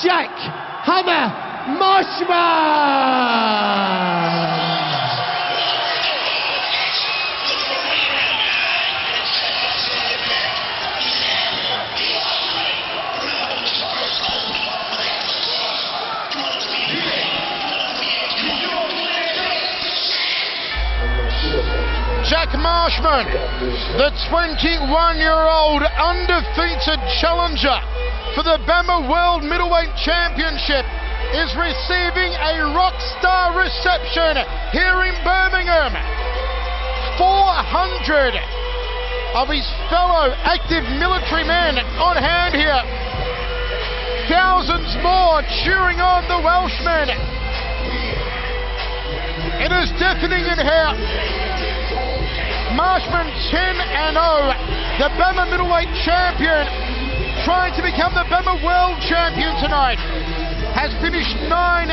Jack Hammer Marshman. Jack Marshman, the 21-year-old undefeated challenger for the BAMMA World Middleweight Championship is receiving a rock star reception here in Birmingham. 400 of his fellow active military men on hand here. Thousands more cheering on the Welshman. It is deafening in here. Marshman 10 and 0, the BAMMA middleweight champion, trying to become the BAMMA world champion tonight. Has finished nine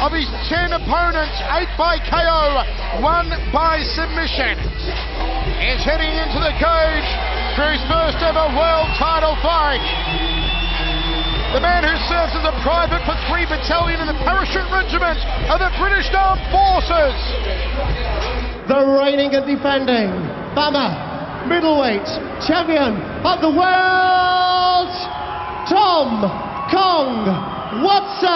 of his 10 opponents, eight by KO, one by submission. Is heading into the cage for his first ever world title fight. The man who serves as a private for 3 Battalion in the Parachute Regiment of the British Armed Forces the reigning and defending BAMMA middleweight champion of the world, Tom Kong Watson.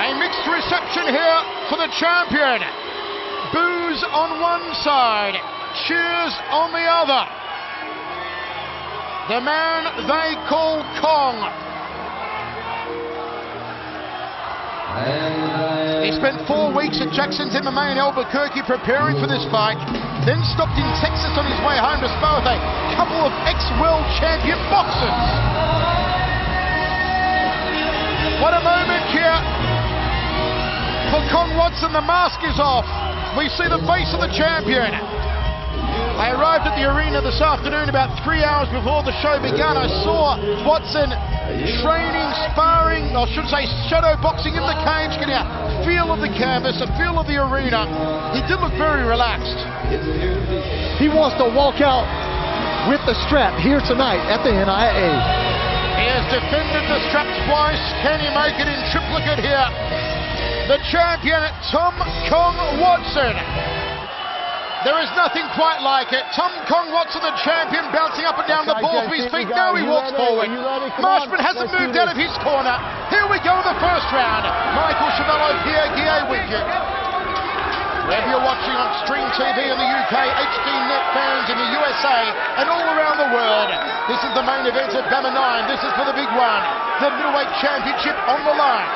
A mixed reception here for the champion. Boos on one side, cheers on the other. The man they call Kong He spent four weeks at Jackson's MMA in Albuquerque preparing for this fight, then stopped in Texas on his way home to spar with a couple of ex-world champion boxers. What a moment here for Kong Watson. The mask is off. We see the face of the champion. I arrived at the arena this afternoon about three hours before the show began. I saw Watson training, sparring, I should say shadow boxing in the cage, getting a feel of the canvas, a feel of the arena. He did look very relaxed. He wants to walk out with the strap here tonight at the NIA. He has defended the strap twice. Can he make it in triplicate here? The champion, Tom Kong Watson. There is nothing quite like it. Tom Kong Watson, the champion, bouncing up and down okay, the ball for his feet. Now he walks forward. Marshman hasn't moved out of his corner. Here we go in the first round. Michael Schiavello, Pierre Guillet with you. Whether you're watching on Stream TV in the UK, HD Net fans in the USA, and all around the world, this is the main event of BAMMA 9. This is for the big one, the middleweight championship on the line.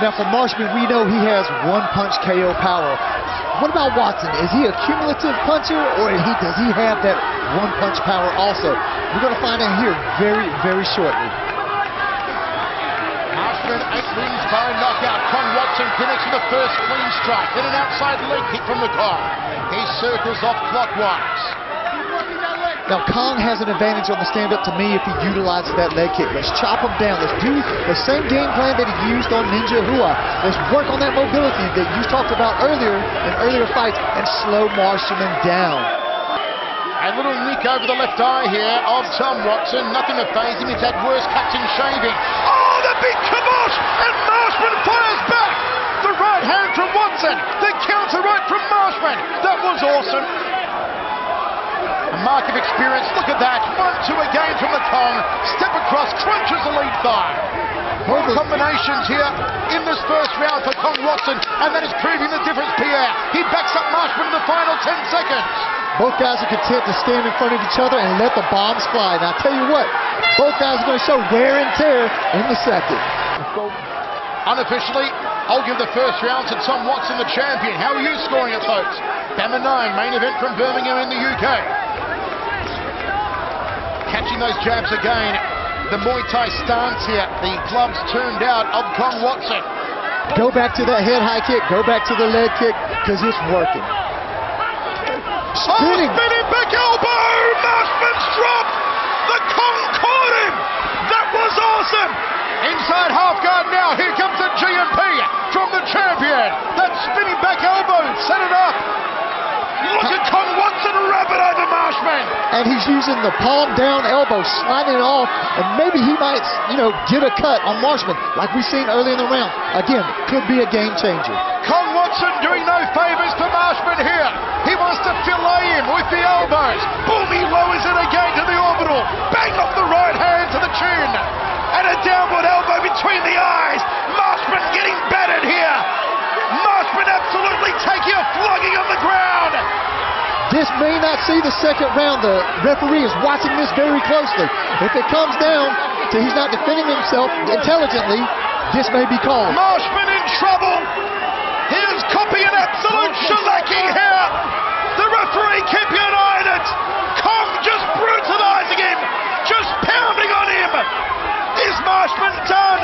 Now for Marshman, we know he has one punch KO power. What about Watson? Is he a cumulative puncher or he, does he have that one punch power also? We're going to find out here very, very shortly. Marshman, eight wins by knockout. Kong Watson connects with the first clean strike. Then an outside leg kick from the car. He circles off clockwise. Now, Kong has an advantage on the stand-up to me if he utilizes that leg kick. Let's chop him down. Let's do the same game plan that he used on Ninja Rua. Let's work on that mobility that you talked about earlier in earlier fights and slow Marshman down. A little nick over the left eye here of Tom Watson. Nothing to phase him. He's had worse cuts in shaving. Oh, the big kibosh! And Marshman fires back! The right hand from Watson. The counter right from Marshman. That was awesome. A mark of experience. Look at that. One, two again from the Kong. Step across, crunches the lead thigh. More combinations here in this first round for Kong Watson, and that is proving the difference, Pierre. He backs up Marshman in the final 10 seconds. Both guys are content to stand in front of each other and let the bombs fly. Now, I tell you what, both guys are going to show wear and tear in the second. Unofficially, I'll give the first round to Tom Watson, the champion. How are you scoring it, folks? BAMMA 9, main event from Birmingham in the UK catching those jabs again. The Muay Thai stance here, the gloves turned out of Kong Watson. Go back to that head high kick, go back to the leg kick, because it's working. Spinning. Oh, spinning back elbow! Marshman's drop! The Kong caught him! That was awesome! Inside half guard now, here comes the GMP from the champion. That spinning back elbow, set it up. Look at Kong Watson, rabbit over Marshman. And he's using the palm down elbow, sliding it off, and maybe he might, you know, get a cut on Marshman like we've seen early in the round. Again, could be a game changer. Kong Watson doing no favours to Marshman here. He wants to fillet him with the elbows. Boom, he lowers it again to the orbital. Bang off the right hand to the chin. And a downward elbow between the eyes. Marshman getting battered here. Marshman absolutely taking a flogging on the ground. This may not see the second round. The referee is watching this very closely. If it comes down to he's not defending himself intelligently, this may be called. Marshman in trouble. He is copying absolute shellacking here. The referee keeping an eye on it. Kong just brutalizing him, just pounding on him. Is Marshman done?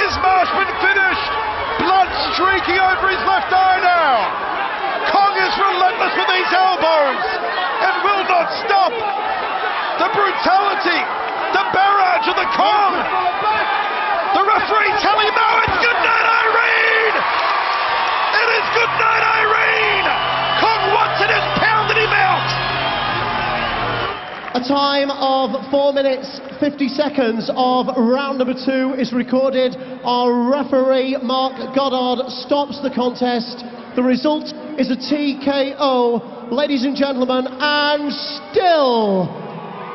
Is Marshman finished? Blood streaking over his left eye now. Relentless with these elbows and will not stop. The brutality, the barrage of the Kong. The referee telling him, oh, it's good night, Irene! It is good night, Irene! Kong Watson has pounded him out! A time of 4 minutes 50 seconds of round number two is recorded. Our referee, Marc Goddard, stops the contest. The result is a TKO, ladies and gentlemen, and still,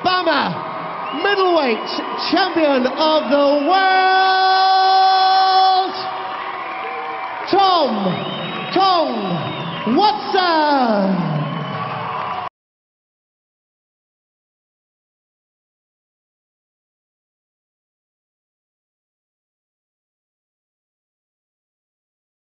BAMMA, middleweight champion of the world, Tom Kong Watson.